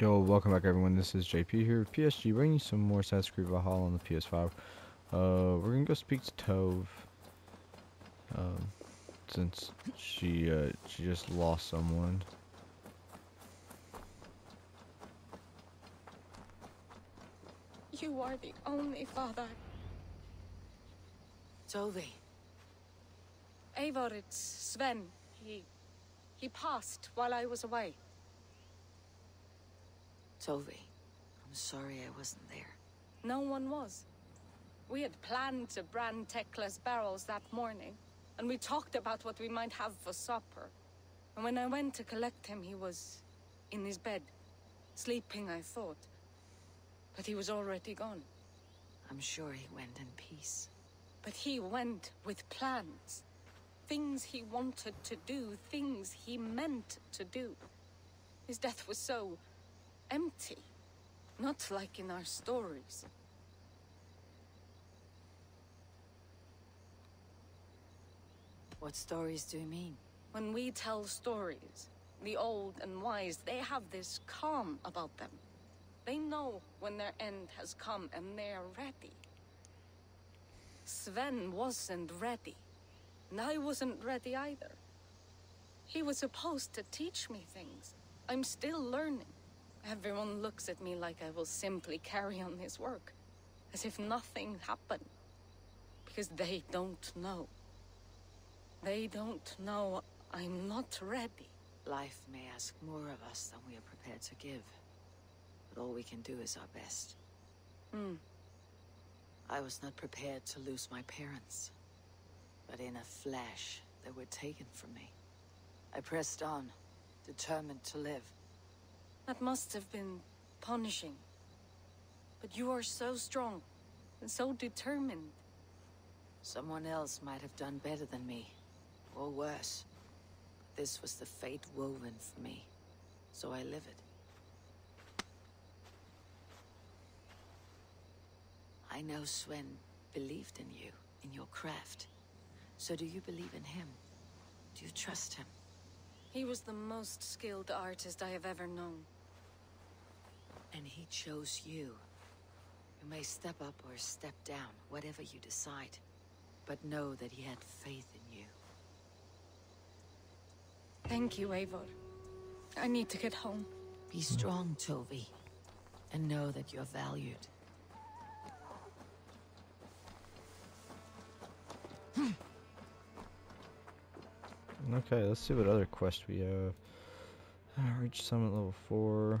Yo, welcome back everyone. This is JP here with PSG, bringing you some more Assassin's Creed Valhalla on the PS5. Uh, we're gonna go speak to Tove. Um, since she uh she just lost someone. You are the only father. Tove. Eivor, it's Sven. He... he passed while I was away. Tove. I'm sorry I wasn't there. No one was. We had planned to brand Tekla's barrels that morning, and we talked about what we might have for supper. And when I went to collect him, he was in his bed. Sleeping, I thought. But he was already gone. I'm sure he went in peace. But he went with plans. Things he wanted to do, things he meant to do. His death was so empty. Not like in our stories. What stories do you mean? When we tell stories, the old and wise, they have this calm about them. They know when their end has come and they're ready. Sven wasn't ready. And I wasn't ready either. He was supposed to teach me things. I'm still learning. Everyone looks at me like I will simply carry on his work. As if nothing happened. Because they don't know. They don't know I'm not ready. Life may ask more of us than we are prepared to give. But all we can do is our best. Hmm. I was not prepared to lose my parents. But in a flash, they were taken from me. I pressed on, determined to live. That must have been punishing. But you are so strong, and so determined. Someone else might have done better than me, or worse. This was the fate woven for me, so I live it. I know Sven believed in you, in your craft. So do you believe in him? Do you trust him? He was the most skilled artist I have ever known. And he chose you. You may step up or step down, whatever you decide. But know that he had faith in you. Thank you, Eivor. I need to get home. Be strong, Tove. And know that you're valued. Okay, let's see what other quest we have. Uh, reach summit level 4.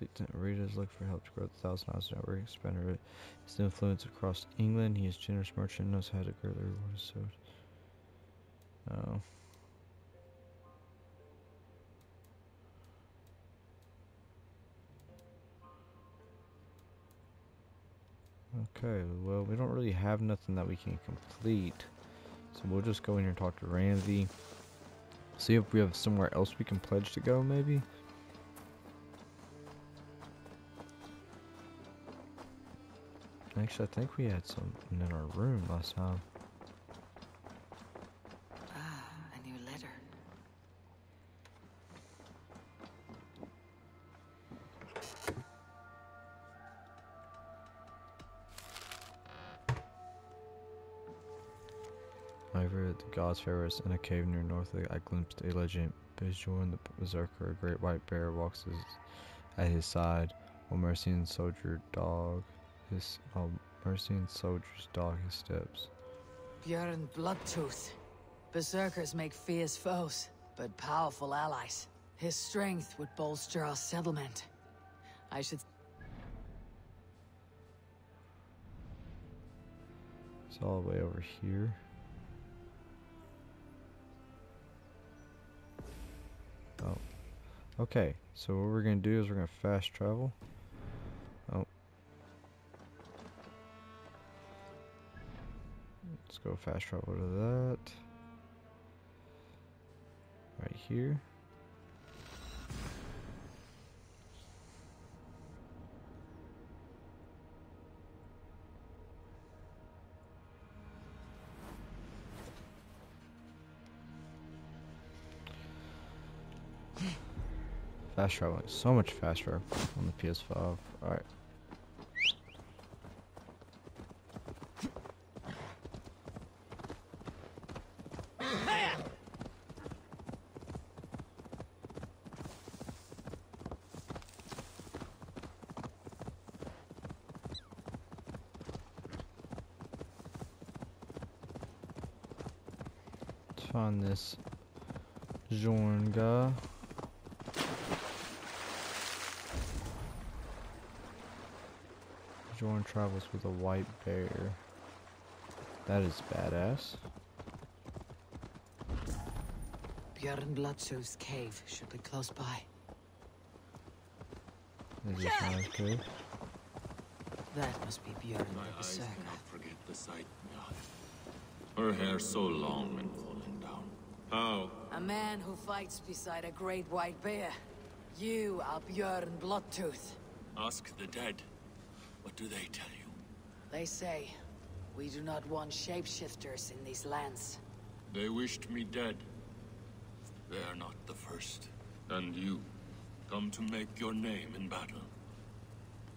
The readers look for help to grow the thousand house network. Expand his influence across England. He is generous merchant, knows how to grow the reward. So, oh. Okay, well, we don't really have nothing that we can complete. So we'll just go in here and talk to Randvi. See if we have somewhere else we can pledge to go, maybe? Actually, I think we had something in our room last time. Ah, a new letter. Over at the God's Ferris in a cave near Northwick, I glimpsed a legend. Bjorn the Berserker, a great white bear, walks his, at his side, while Mercian soldier dog his um, while Mercian soldiers dog his steps. Björn Bloodtooth. Berserkers make fierce foes, but powerful allies. His strength would bolster our settlement. I should It's all the way over here. Oh. Okay, so what we're gonna do is we're gonna fast travel. Go fast travel to that. Right here. Fast traveling, so much faster on the PS5. Alright. Let's find this Zorn guy. Björn travels with a white bear. That is badass. Björn Bloodtooth's cave should be close by. Is this nice cave? That must be Björn My the eyes Berserker. cannot forget the sight, Njal. Her hair so long and falling. How? A man who fights beside a great white bear. You are Björn Bloodtooth. Ask the dead. What do they tell you? They say, we do not want shapeshifters in these lands. They wished me dead. They are not the first. And you, come to make your name in battle.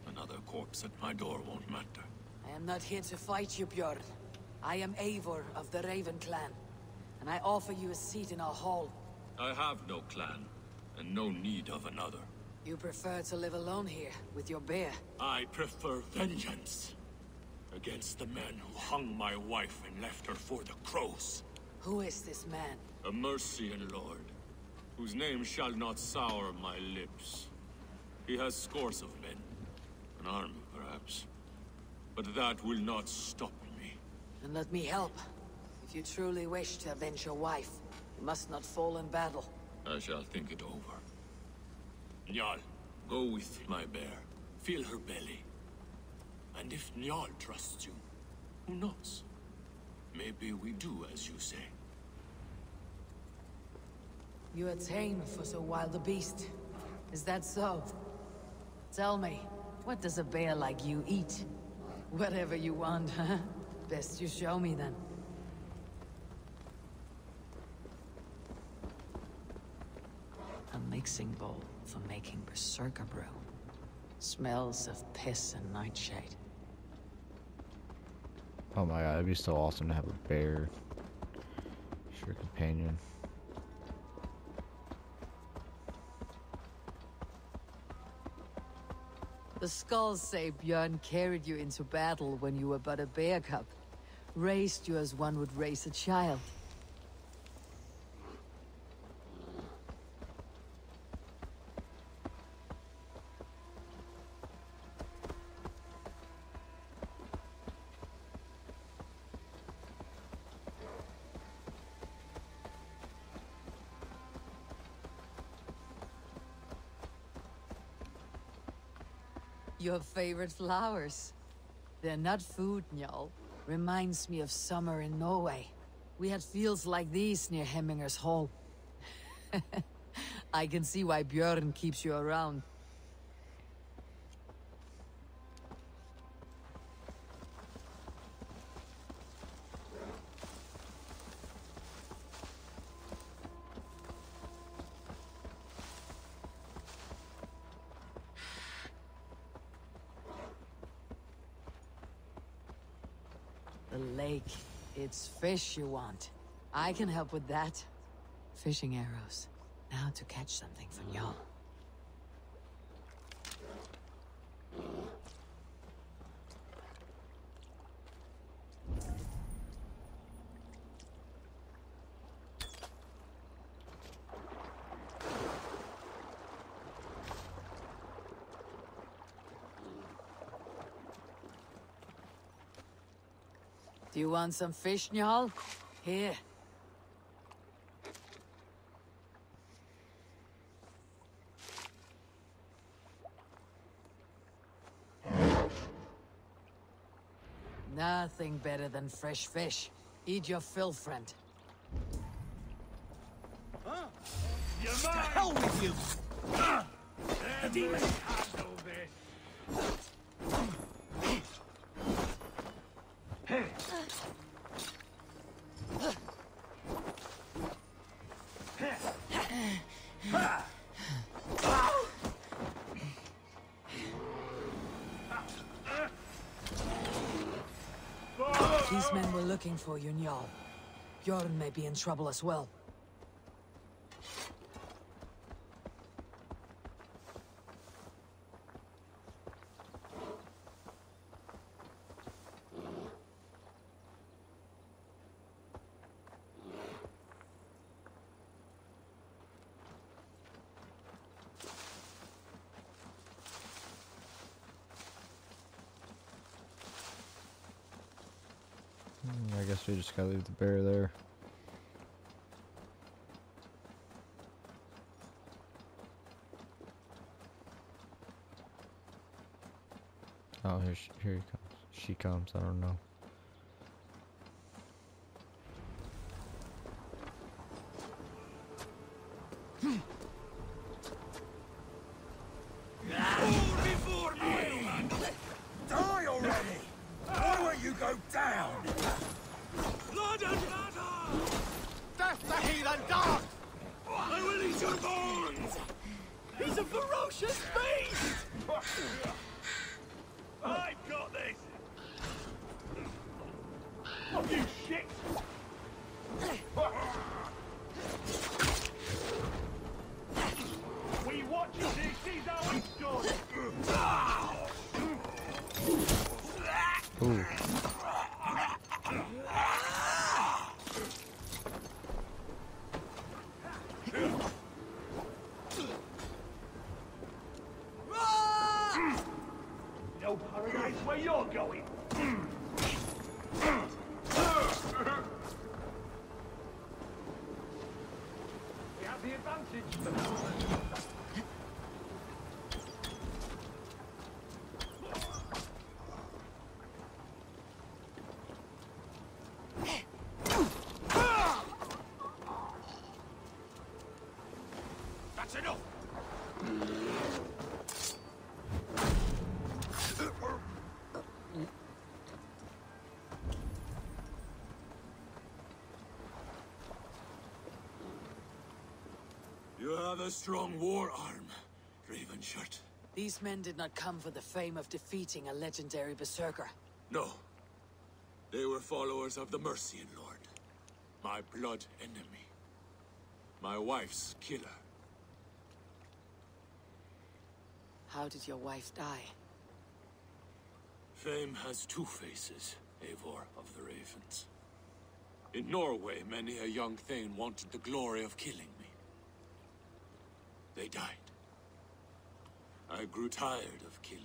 Another corpse at my door won't matter. I am not here to fight you, Björn. I am Eivor of the Raven Clan, and I offer you a seat in our hall. I have no clan, and no need of another. You prefer to live alone here, with your bear. I prefer vengeance. Against the man who hung my wife and left her for the crows. Who is this man? A Mercian lord, whose name shall not sour my lips. He has scores of men. An army, perhaps. But that will not stop me. And let me help. If you truly wish to avenge your wife, you must not fall in battle. I shall think it over. Njal, go with my bear. Feel her belly. And if Njal trusts you, who knows? Maybe we do as you say. You are tame for so wild a beast. Is that so? Tell me, what does a bear like you eat? Whatever you want, huh? Best you show me then. A mixing bowl for making Berserker brew. Smells of piss and nightshade. Oh my god, it'd be so awesome to have a bear. as your companion. The skulls say Björn carried you into battle when you were but a bear cub. Raised you as one would raise a child. Your favorite flowers. They're not food, Njal. Reminds me of summer in Norway. We had fields like these near Hemminger's Hall. I can see why Björn keeps you around. Lake. It's fish you want. I can help with that. Fishing arrows. Now to catch something for Njal. Do you want some fish, Njal? Here. Nothing better than fresh fish. Eat your fill, friend. To hell with you! The demon handle this. These men were looking for you, Njal. Bjorn may be in trouble as well. Hmm, I guess we just gotta leave the bear there. Oh, here, she, here he comes. She comes. I don't know. Fall before me! Die already! Why won't you go down? Blood and matter! Death to heathen dog! I will eat your bones! He's a ferocious beast! I've got this! Oh, you shit! We watch you, this is how it's done! Ooh. No paradise where you're going. We have the advantage. That's enough. You have a strong war arm, Ravenshirt. These men did not come for the fame of defeating a legendary berserker. No. They were followers of the Mercian Lord. My blood enemy. My wife's killer. How did your wife die? Fame has two faces, Eivor of the Ravens. In Norway, many a young Thane wanted the glory of killing me. They died. I grew tired of killing.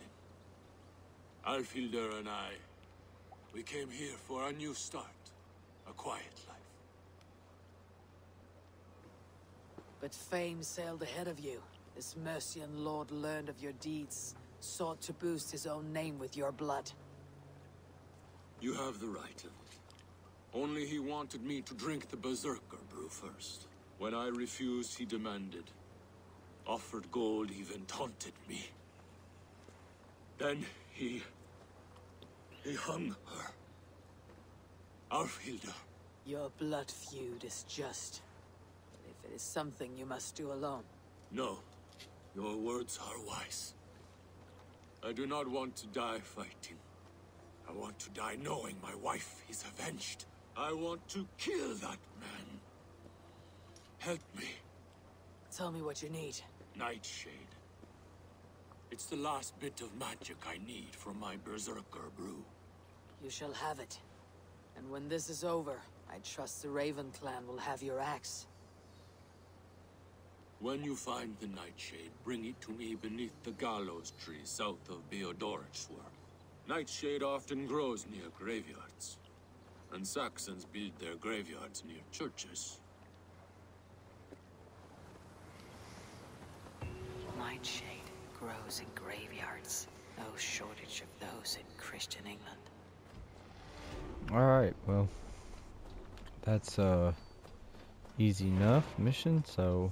Alfhildr and I, we came here for a new start. A quiet life. But fame sailed ahead of you. This Mercian lord learned of your deeds, sought to boost his own name with your blood. You have the right of it. Only he wanted me to drink the Berserker brew first. When I refused, he demanded. Offered gold, even taunted me. Then he... He hung her. Alfhilda. Your blood feud is just. But if it is something you must do alone, No. Your words are wise. I do not want to die fighting. I want to die knowing my wife is avenged. I want to kill that man. Help me. tell me what you need. Nightshade. It's the last bit of magic I need for my Berserker brew. You shall have it. And when this is over, I trust the Raven clan will have your axe. When you find the Nightshade, bring it to me beneath the gallows tree south of Beodericsworth. Nightshade often grows near graveyards. And Saxons build their graveyards near churches. Nightshade grows in graveyards. No shortage of those in Christian England. Alright, well. That's uh easy enough mission, so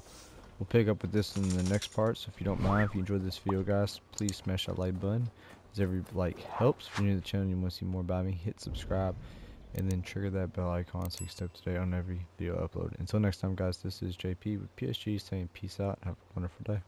we'll pick up with this in the next part. So if you don't mind, if you enjoyed this video guys, please smash that like button. As every like helps. If you're new to the channel and you want to see more about me, hit subscribe and then trigger that bell icon so you stay up to date on every video upload. Until next time guys, this is JP with PSG saying peace out have a wonderful day.